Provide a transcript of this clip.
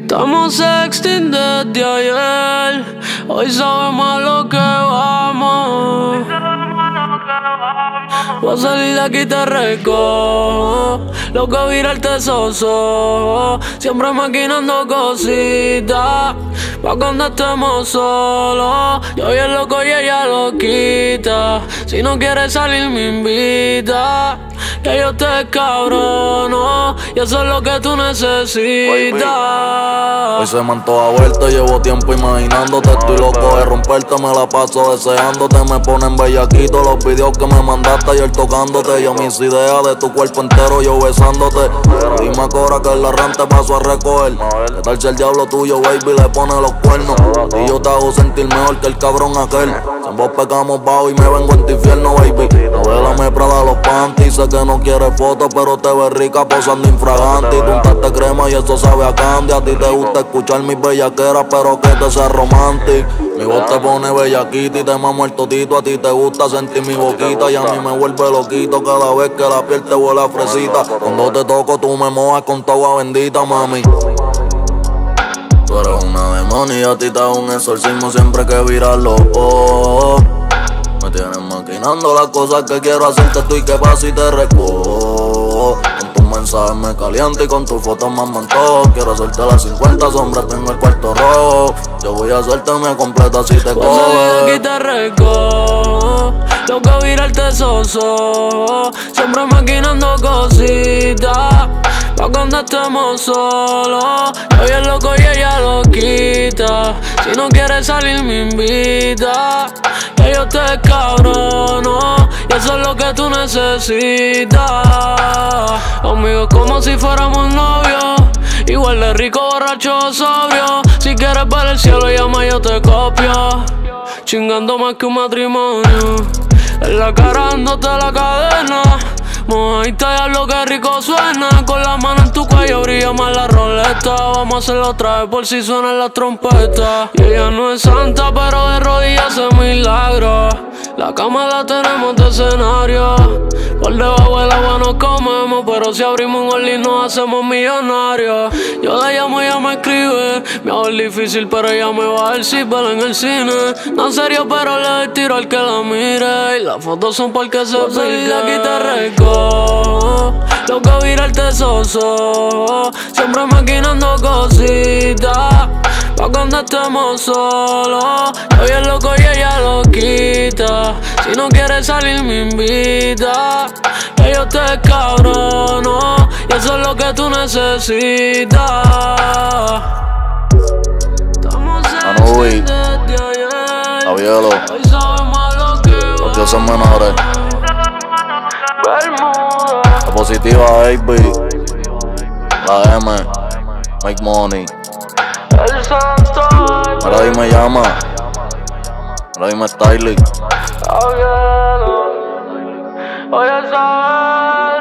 Estamos sexting desde ayer. Hoy sabemos a lo que vamos. Voy a salir de aquí te recojo. Loco virarte soso. Siempre maquinando cositas. Pa' cuando estemos solos. Yo bien loco y ella lo quita. Si no quieres salir, me invita. Que yo te cabrono. Y eso es lo que tú necesitas. Hoy se me a vuelta, llevo tiempo imaginándote. Estoy loco de romperte, me la paso deseándote. Me ponen bellaquito los videos que me mandaste ayer tocándote. Yo mis ideas de tu cuerpo entero, yo besándote. Dime cora que el rente paso a recoger. ¿Qué tal si el diablo tuyo, baby, le pone los cuernos? Y yo te hago sentir mejor que el cabrón aquel. Vos pecamos bajo y me vengo en tu infierno, baby. Novela me prada los panties, sé que no quieres fotos, pero te ves rica posando infragante. Y tú te crema y eso sabe a candy. A ti te gusta escuchar mis bellaqueras, pero que te sea romántico. Mi voz te pone bellaquita y te mamo el totito. A ti te gusta sentir mi boquita y a mí me vuelve loquito cada vez que la piel te vuela fresita. Cuando te toco, tú me mojas con tu agua bendita, mami. Tú eres una demonia a ti te un exorcismo siempre que viras los ojos. Me tienes maquinando las cosas que quiero hacerte tú y que pasa y te recojo mensajes me calienta y con tus fotos más manto Quiero hacerte las 50 sombras, tengo el cuarto rojo. Yo voy a hacerte mi completa si te cojo. aquí te recojo, loco virarte soso. Siempre maquinando cositas. Pa' cuando estemos solos. Yo bien loco y ella lo quita. Si no quieres salir, me invita. Que yo te cabrono. Y eso es lo que tú necesitas. Amigos, como si fuéramos novios. Igual de rico, borracho sobrio. Si quieres ver el cielo, llama, yo te copio. Chingando más que un matrimonio. En la cara dándote la cadena. Mojadita ya lo que rico suena. Con la mano en tu cuello brilla más la roleta. Vamos a hacerlo otra vez por si suenan las trompetas. Y ella no es santa, pero de rodillas hace milagro. La cama la tenemos de escenario. Por debajo del agua nos comemos, pero si abrimos un only nos hacemos millonarios. Yo la llamo y ella me escribe. Me hago el difícil, pero ella me va a ver si en el cine. No serio, pero le tiro al que la mire. Y las fotos son porque se pide. aquí te reco. Loco virarte soso. Siempre maquinando cositas. Pa' cuando estemos solos. Yo bien loco y ella lo quita. Si no quieres salir, me invita. Que yo te cabrono. Y eso es lo que tú necesitas. Estamos en La Avielo. Los dioses menores. La positiva, baby. La M. Make money. El santo. Ahora dime llama. Ahora dime styling. Olha só.